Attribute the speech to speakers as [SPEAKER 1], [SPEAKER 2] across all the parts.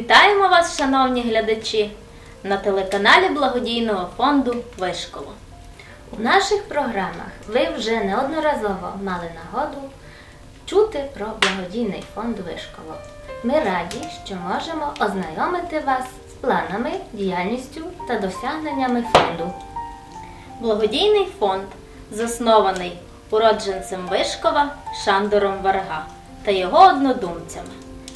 [SPEAKER 1] Вітаємо вас, шановні глядачі, на телеканалі благодійного фонду Вишколо.
[SPEAKER 2] У наших програмах ви вже неодноразово мали нагоду чути про благодійний фонд Вишколо. Ми раді, що можемо ознайомити вас з планами, діяльністю та досягненнями фонду.
[SPEAKER 1] Благодійний фонд заснований уродженцем Вишкова Шандором Варга та його однодумцями,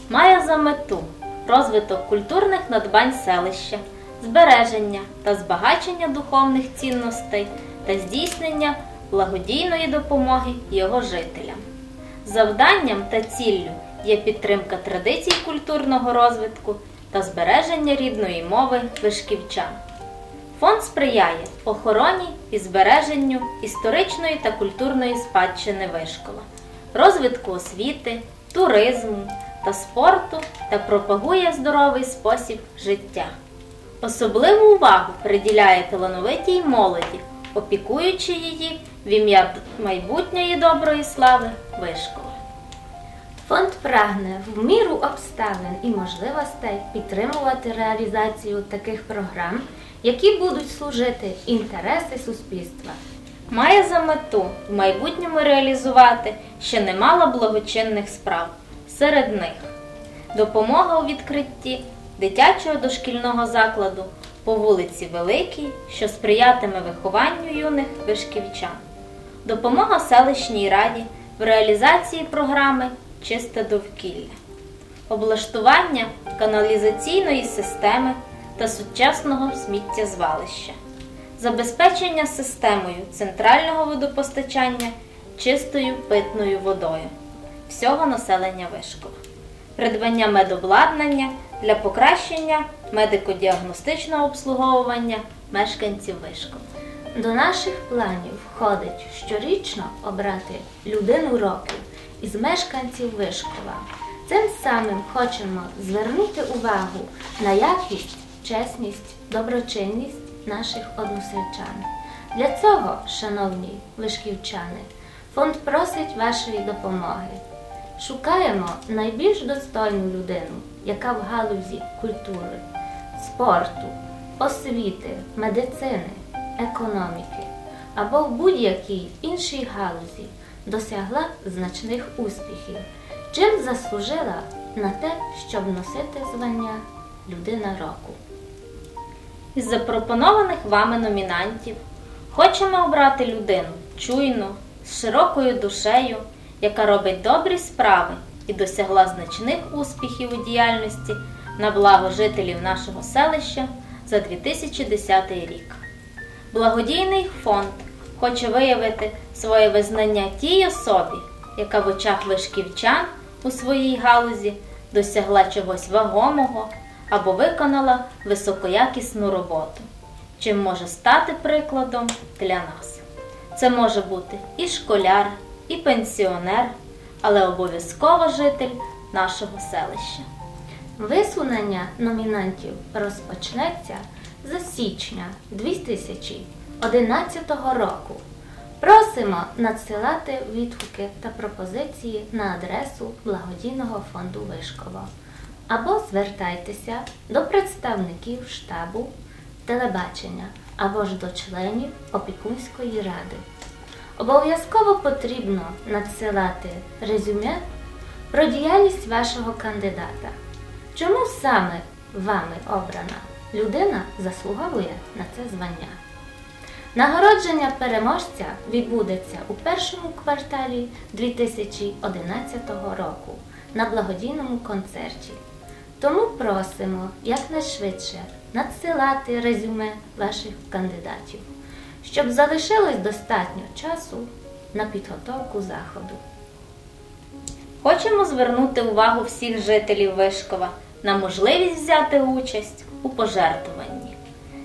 [SPEAKER 1] має за мету розвиток культурних надбань селища, збереження та збагачення духовних цінностей та здійснення благодійної допомоги його жителям. Завданням та ціллю є підтримка традицій культурного розвитку та збереження рідної мови вишківчан. Фонд сприяє охороні і збереженню історичної та культурної спадщини Вишкола, розвитку освіти, туризму та спорту та пропагує здоровий спосіб життя. Особливу увагу приділяє талановитій молоді, опікуючи її в ім'я майбутньої доброї слави Вишкола.
[SPEAKER 2] Фонд прагне в міру обставин і можливостей підтримувати реалізацію таких програм, які будуть служити інтереси суспільства.
[SPEAKER 1] Має за мету в майбутньому реалізувати ще немало благочинних справ. Серед них. Допомога у відкритті дитячого дошкільного закладу по вулиці Великій, що сприятиме вихованню юних вишківчан, допомога селищній раді в реалізації програми Чисте довкілля, облаштування каналізаційної системи та сучасного сміттєзвалища, забезпечення системою центрального водопостачання чистою питною водою всього населення Вишкова, придбання медобладнання для покращення медико-діагностичного обслуговування мешканців Вишкова.
[SPEAKER 2] До наших планів входить щорічно обрати людину року із мешканців Вишкова. Цим самим хочемо звернути увагу на якість, чесність, доброчинність наших односельчан. Для цього, шановні вишківчани, фонд просить вашої допомоги. Шукаємо найбільш достойну людину, яка в галузі культури, спорту, освіти, медицини, економіки або в будь-якій іншій галузі досягла значних успіхів, чим заслужила на те, щоб носити звання Людина року.
[SPEAKER 1] Із запропонованих вами номінантів хочемо обрати людину чуйну, з широкою душею, яка робить добрі справи і досягла значних успіхів у діяльності на благо жителів нашого селища за 2010 рік. Благодійний фонд хоче виявити своє визнання тій особі, яка в очах вишківчан у своїй галузі досягла чогось вагомого або виконала високоякісну роботу, чим може стати прикладом для нас. Це може бути і школяр, і пенсіонер, але обов'язково житель нашого селища.
[SPEAKER 2] Висунення номінантів розпочнеться за січня 2011 року. Просимо надсилати відгуки та пропозиції на адресу благодійного фонду Вишково або звертайтеся до представників штабу телебачення або ж до членів опікунської ради. Обов'язково потрібно надсилати резюме про діяльність вашого кандидата. Чому саме вами обрана людина заслуговує на це звання? Нагородження переможця відбудеться у першому кварталі 2011 року на благодійному концерті. Тому просимо якнайшвидше надсилати резюме ваших кандидатів, щоб залишилось достатньо часу на підготовку заходу.
[SPEAKER 1] Хочемо звернути увагу всіх жителів Вишкова на можливість взяти участь у пожертвуванні.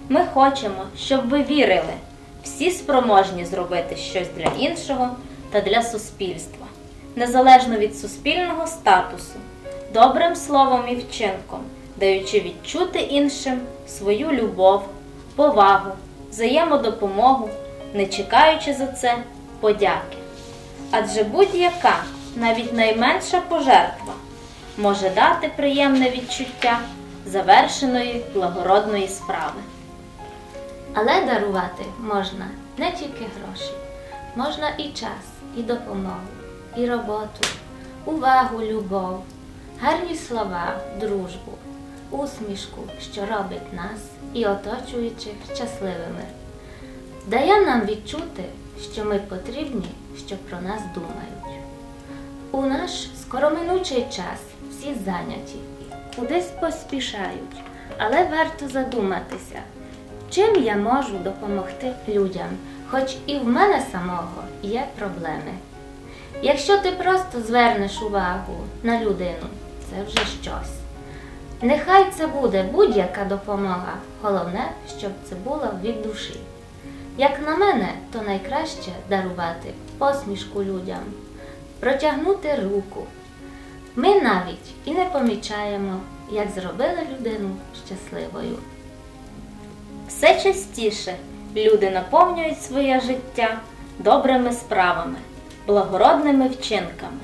[SPEAKER 1] Ми хочемо, щоб ви вірили, всі спроможні зробити щось для іншого та для суспільства, незалежно від суспільного статусу, добрим словом і вчинком, даючи відчути іншим свою любов, повагу, взаємодопомогу, не чекаючи за це подяки. Адже будь-яка, навіть найменша пожертва може дати приємне відчуття завершеної благородної справи.
[SPEAKER 2] Але дарувати можна не тільки гроші, можна і час, і допомогу, і роботу, увагу, любов, гарні слова, дружбу, усмішку, що робить нас і оточуючих щасливими. Дає нам відчути, що ми потрібні, що про нас думають. У наш скороминучий час всі зайняті, кудись поспішають, але варто задуматися, чим я можу допомогти людям, хоч і в мене самого є проблеми. Якщо ти просто звернеш увагу на людину, це вже щось. Нехай це буде будь-яка допомога, головне, щоб це було від душі. Як на мене, то найкраще дарувати посмішку людям, протягнути руку. Ми навіть і не помічаємо, як зробили людину щасливою.
[SPEAKER 1] Все частіше люди наповнюють своє життя добрими справами, благородними вчинками.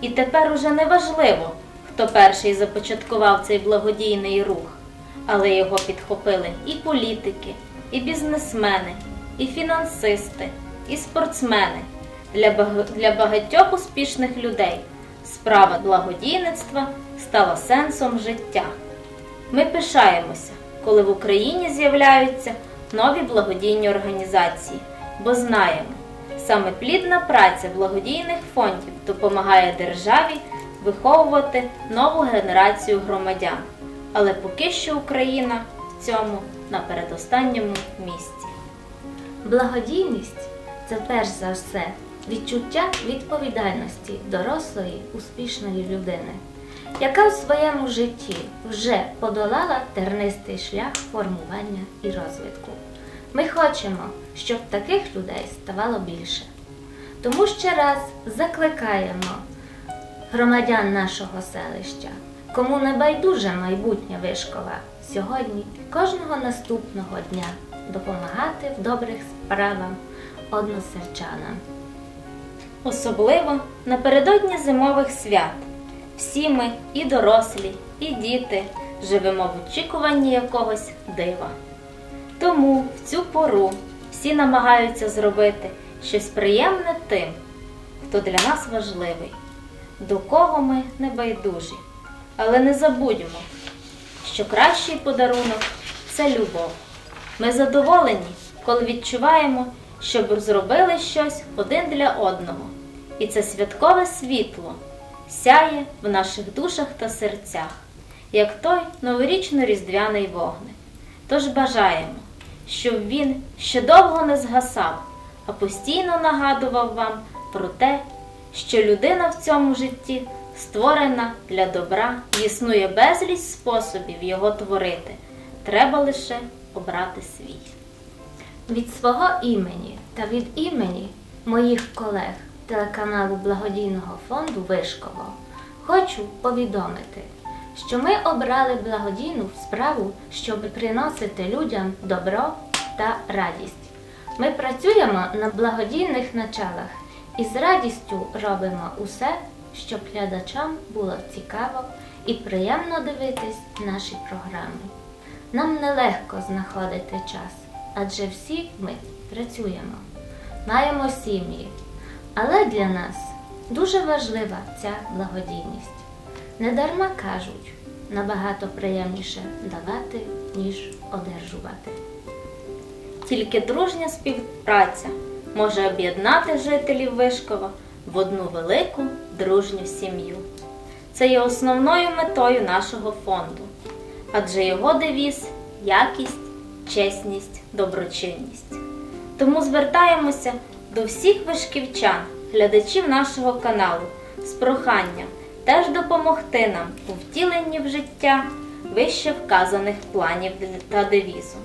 [SPEAKER 1] І тепер уже не важливо, хто перший започаткував цей благодійний рух, але його підхопили і політики, і бізнесмени, і фінансисти, і спортсмени. Для бага- для багатьох успішних людей справа благодійництва стала сенсом життя. Ми пишаємося, коли в Україні з'являються нові благодійні організації, бо знаємо, саме плідна праця благодійних фондів допомагає державі виховувати нову генерацію громадян. Але поки що Україна в цьому на передостанньому місці.
[SPEAKER 2] Благодійність це перш за все відчуття відповідальності дорослої успішної людини, яка в своєму житті вже подолала тернистий шлях формування і розвитку. Ми хочемо, щоб таких людей ставало більше. Тому ще раз закликаємо громадян нашого селища, кому не байдуже майбутнє Вишкова, сьогодні кожного наступного дня допомагати в добрих справах односельчанам.
[SPEAKER 1] Особливо напередодні зимових свят. Всі ми, і дорослі, і діти, живемо в очікуванні якогось дива. Тому в цю пору всі намагаються зробити щось приємне тим, хто для нас важливий, до кого ми не байдужі. Але не забудьмо, що кращий подарунок це любов. Ми задоволені, коли відчуваємо, щоб зробили щось один для одного. І це святкове світло сяє в наших душах та серцях, як той новорічно-різдвяний вогник. Тож бажаємо, щоб він ще довго не згасав, а постійно нагадував вам про те, що людина в цьому житті створена для добра існує безліч способів його творити. Треба лише обрати свій.
[SPEAKER 2] Від свого імені та від імені моїх колег телеканалу благодійного фонду Вишково хочу повідомити, що ми обрали благодійну справу, щоб приносити людям добро та радість. Ми працюємо на благодійних началах і з радістю робимо усе, щоб глядачам було цікаво і приємно дивитись наші програми. Нам нелегко знаходити час, адже всі ми працюємо, маємо сім'ї. Але для нас дуже важлива ця благодійність. Недарма кажуть, набагато приємніше давати, ніж одержувати.
[SPEAKER 1] Тільки дружня співпраця може об'єднати жителів Вишкова в одну велику дружню сім'ю. Це є основною метою нашого фонду, адже його девіз якість, чесність, доброчинність. Тому звертаємося до всіх вишківчан, глядачів нашого каналу з проханням теж допомогти нам у втіленні в життя вище вказаних планів та девізу.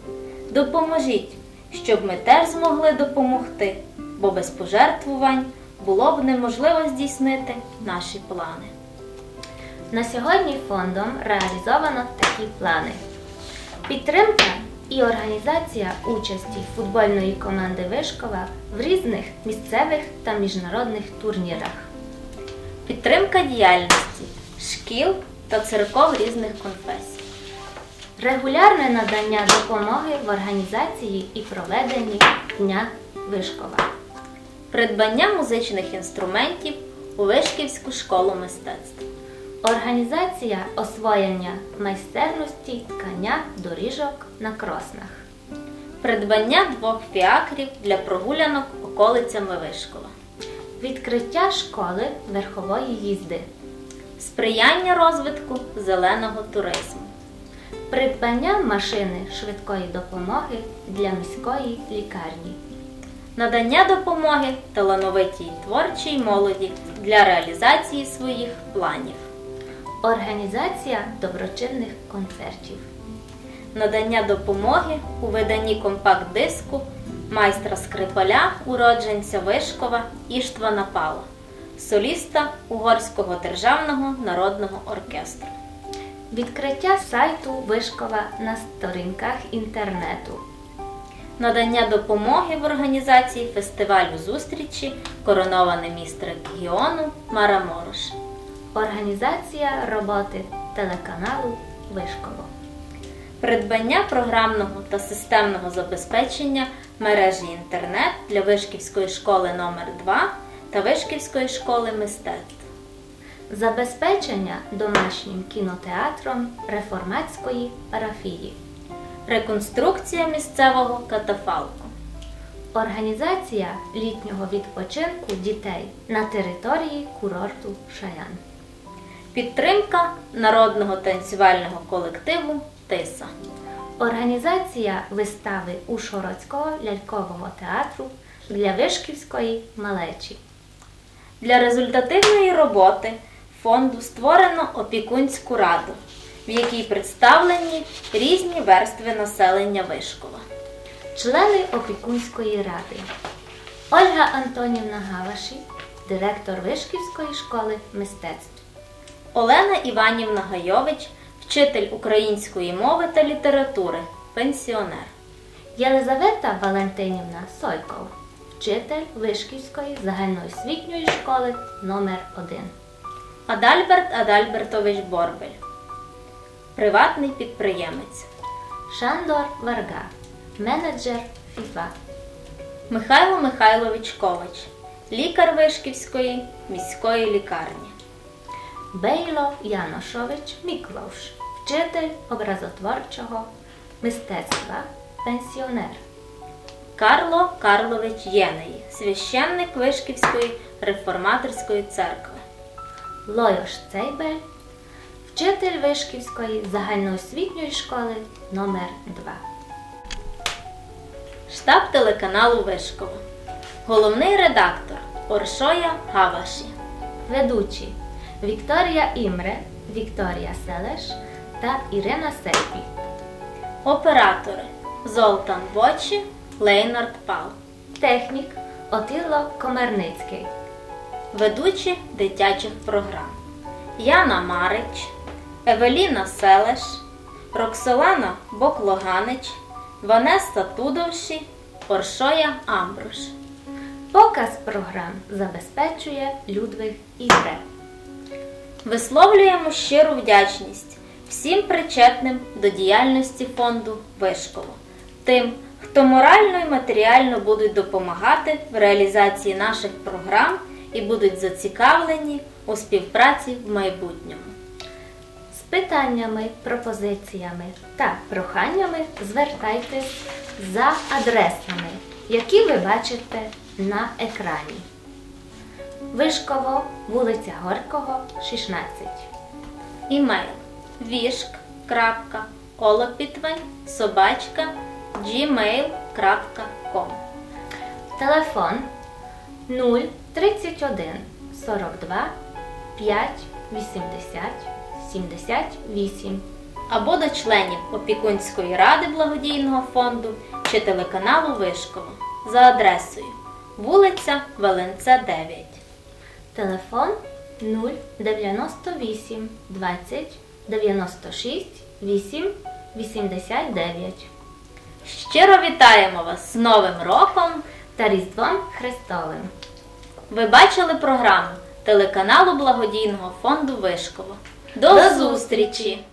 [SPEAKER 1] Допоможіть, щоб ми теж змогли допомогти, бо без пожертвувань було б неможливо здійснити наші плани.
[SPEAKER 2] На сьогодні фондом реалізовано такі плани: підтримка і організація участі футбольної команди Вишкова в різних місцевих та міжнародних турнірах.
[SPEAKER 1] Підтримка діяльності шкіл та церков різних конфесій.
[SPEAKER 2] Регулярне надання допомоги в організації і проведенні Дня Вишкова.
[SPEAKER 1] Придбання музичних інструментів у Вишківську школу мистецтв.
[SPEAKER 2] Організація освоєння майстерності ткання доріжок на кроснах.
[SPEAKER 1] Придбання двох фіакрів для прогулянок околицями Вишкова.
[SPEAKER 2] Відкриття школи верхової їзди.
[SPEAKER 1] Сприяння розвитку зеленого туризму.
[SPEAKER 2] Придбання машини швидкої допомоги для міської лікарні.
[SPEAKER 1] Надання допомоги талановитій творчій молоді для реалізації своїх планів.
[SPEAKER 2] Організація доброчинних концертів.
[SPEAKER 1] Надання допомоги у виданні компакт-диску майстра Скрипаля, уродженця Вишкова Іштвана Пала, соліста Угорського державного народного оркестру.
[SPEAKER 2] Відкриття сайту Вишкова на сторінках інтернету.
[SPEAKER 1] Надання допомоги в організації фестивалю зустрічі Короноване місто регіону Мараморош.
[SPEAKER 2] Організація роботи телеканалу Вишково.
[SPEAKER 1] Придбання програмного та системного забезпечення мережі інтернет для Вишківської школи номер 2 та Вишківської школи мистецтв.
[SPEAKER 2] Забезпечення домашнім кінотеатром реформатської парафії.
[SPEAKER 1] Реконструкція місцевого катафалку.
[SPEAKER 2] Організація літнього відпочинку дітей на території курорту Шаян.
[SPEAKER 1] Підтримка народного танцювального колективу Тиса.
[SPEAKER 2] Організація вистави Ушгородського лялькового театру для Вишківської малечі.
[SPEAKER 1] Для результативної роботи фонду створено опікунську раду, в якій представлені різні верстви населення Вишкова.
[SPEAKER 2] Члени опікунської ради. Ольга Антонівна Галаші, директор Вишківської школи мистецтв.
[SPEAKER 1] Олена Іванівна Гайович, вчитель української мови та літератури, пенсіонер.
[SPEAKER 2] Єлизавета Валентинівна Сойков, вчитель Вишківської загальноосвітньої школи номер 1
[SPEAKER 1] Адальберт Адальбертович Борбель, приватний підприємець.
[SPEAKER 2] Шандор Варга, менеджер ФІФА.
[SPEAKER 1] Михайло Михайлович Ковач, лікар Вишківської міської лікарні.
[SPEAKER 2] Бейло Яношович Міклош, вчитель образотворчого мистецтва, пенсіонер.
[SPEAKER 1] Карло Карлович Єнеї, священник Вишківської реформаторської церкви.
[SPEAKER 2] Лойош Цейбель, вчитель Вишківської загальноосвітньої школи номер 2
[SPEAKER 1] Штаб телеканалу Вишково. Головний редактор Оршоя Гаваші.
[SPEAKER 2] Ведучі Вікторія Імре, Вікторія Селеш та Ірина Сельпі.
[SPEAKER 1] Оператори Золтан Бочі, Лейнард Пал.
[SPEAKER 2] Технік Отило Комерницький.
[SPEAKER 1] Ведучі дитячих програм Яна Марич, Евеліна Селеш, Роксолана Боклоганич, Ванеса Тудовші, Оршоя Амбруш.
[SPEAKER 2] Показ програм забезпечує Людвиг Ібре.
[SPEAKER 1] Висловлюємо щиру вдячність всім причетним до діяльності фонду Вишково, тим, хто морально і матеріально будуть допомагати в реалізації наших програм і будуть зацікавлені у співпраці в майбутньому.
[SPEAKER 2] З питаннями, пропозиціями та проханнями звертайтесь за адресами, які ви бачите на екрані. Вишково, вулиця Горького, 16.
[SPEAKER 1] Імейл вішк.олопітвань собачка gmail.com
[SPEAKER 2] Телефон 0 31 42 5 80 78.
[SPEAKER 1] або до членів опікунської ради благодійного фонду чи телеканалу Вишково за адресою вулиця Веленце 9.
[SPEAKER 2] Телефон 0 98 20 96 8 89
[SPEAKER 1] Щиро вітаємо вас з Новим роком!
[SPEAKER 2] та Різдвом Христовим.
[SPEAKER 1] Ви бачили програму телеканалу благодійного фонду Вишково. До,
[SPEAKER 2] До
[SPEAKER 1] зустрічі!